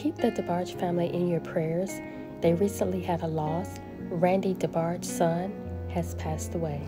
Keep the DeBarge family in your prayers. They recently had a loss. Randy DeBarge's son has passed away.